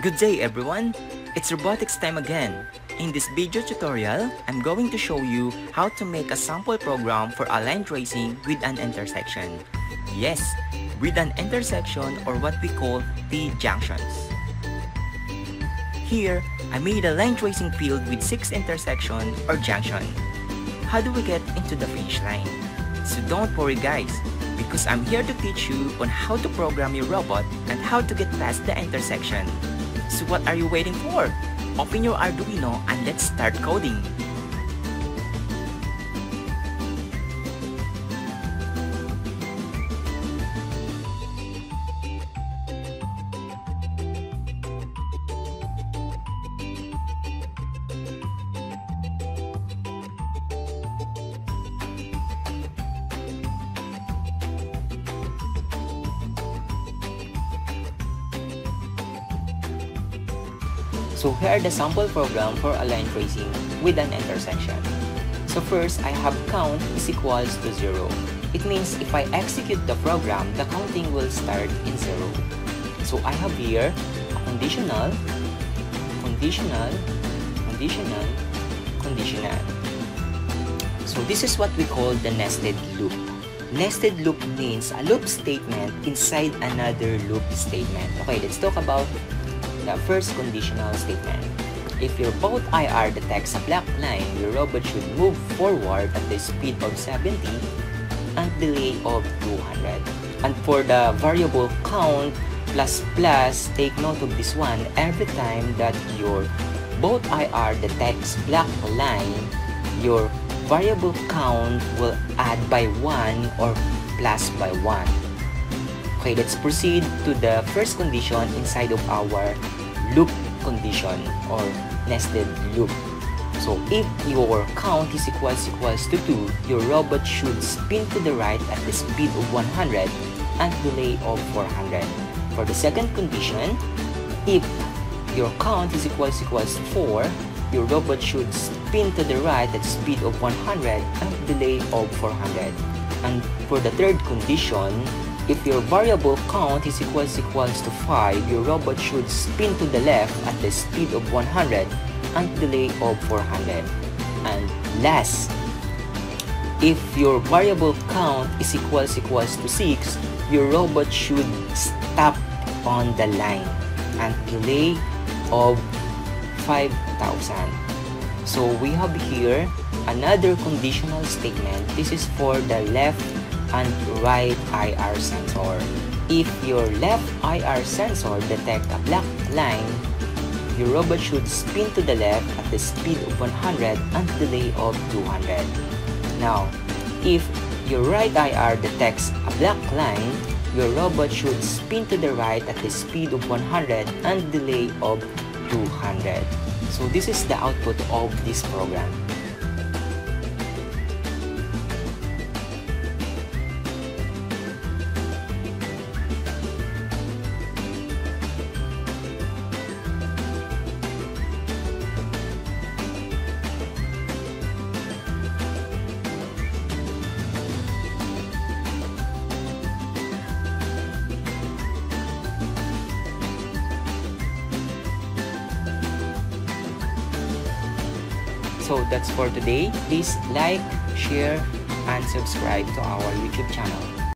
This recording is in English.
Good day everyone! It's robotics time again. In this video tutorial, I'm going to show you how to make a sample program for a line tracing with an intersection. Yes, with an intersection or what we call T-junctions. Here, I made a line tracing field with 6 intersection or junction. How do we get into the finish line? So don't worry guys, because I'm here to teach you on how to program your robot and how to get past the intersection. So what are you waiting for? Open your Arduino and let's start coding. So here the sample program for a line tracing with an intersection. So first, I have count is equals to 0. It means if I execute the program, the counting will start in 0. So I have here a conditional, conditional, conditional, conditional. So this is what we call the nested loop. Nested loop means a loop statement inside another loop statement. Okay, let's talk about the first conditional statement. If your both IR detects a black line, your robot should move forward at the speed of 70 and delay of 200. And for the variable count plus plus, take note of this one. Every time that your both IR detects black line, your variable count will add by 1 or plus by 1. Okay, let's proceed to the first condition inside of our loop condition or nested loop. So if your count is equals equals to 2, your robot should spin to the right at the speed of 100 and delay of 400. For the second condition, if your count is equals equals 4, your robot should spin to the right at speed of 100 and delay of 400. And for the third condition, if your variable count is equals equals to 5, your robot should spin to the left at the speed of 100 and delay of 400. And last, if your variable count is equals equals to 6, your robot should stop on the line and delay of 5000. So we have here another conditional statement. This is for the left and right IR sensor. If your left IR sensor detects a black line, your robot should spin to the left at the speed of 100 and delay of 200. Now, if your right IR detects a black line, your robot should spin to the right at the speed of 100 and delay of 200. So this is the output of this program. So that's for today. Please like, share, and subscribe to our YouTube channel.